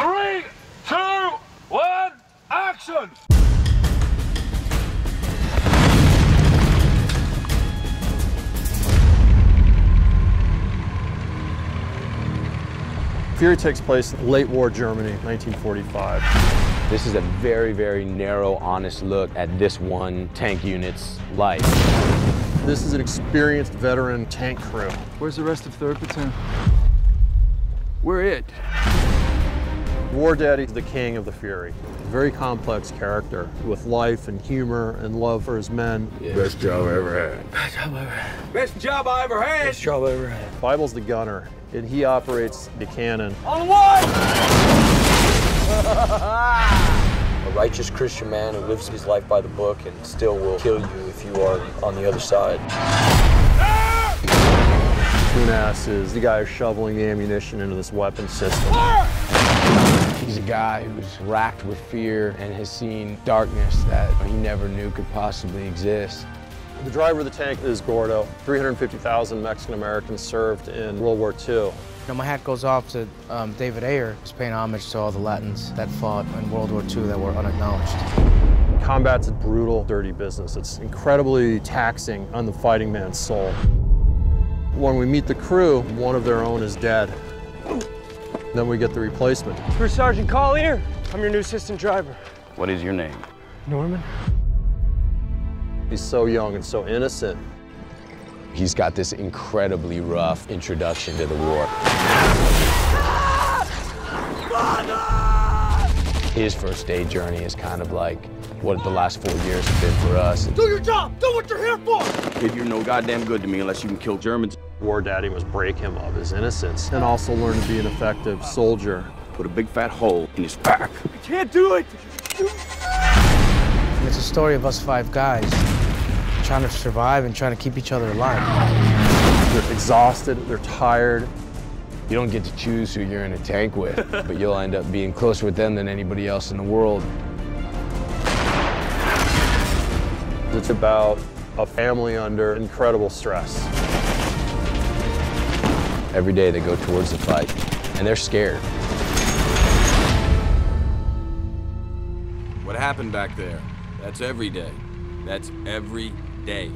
Three, two, one, action! Fury takes place in late war Germany, 1945. This is a very, very narrow, honest look at this one tank unit's life. This is an experienced veteran tank crew. Where's the rest of 3rd Platoon? We're it. Wardaddy is the king of the Fury. Very complex character with life and humor and love for his men. Best job I ever had. Best job I ever had. Best job I ever had. Bible's the gunner, and he operates the cannon. On one! A righteous Christian man who lives his life by the book and still will kill you if you are on the other side. Coon-Ass is the guy who's shoveling the ammunition into this weapon system. He's a guy who's racked with fear and has seen darkness that he never knew could possibly exist. The driver of the tank is Gordo. 350,000 Mexican Americans served in World War II. Now, my hat goes off to um, David Ayer, who's paying homage to all the Latins that fought in World War II that were unacknowledged. Combat's a brutal, dirty business. It's incredibly taxing on the fighting man's soul. When we meet the crew, one of their own is dead. Then we get the replacement. First Sergeant Collier. I'm your new assistant driver. What is your name? Norman? He's so young and so innocent. He's got this incredibly rough introduction to the war. His first day journey is kind of like what the last four years have been for us. Do your job! Do what you're here for! If you're no goddamn good to me unless you can kill Germans. Wardaddy must break him of his innocence and also learn to be an effective soldier. Put a big fat hole in his back. I Can't do it! It's a story of us five guys trying to survive and trying to keep each other alive. They're exhausted, they're tired. You don't get to choose who you're in a tank with, but you'll end up being closer with them than anybody else in the world. It's about a family under incredible stress. Every day they go towards the fight, and they're scared. What happened back there? That's every day. That's every day.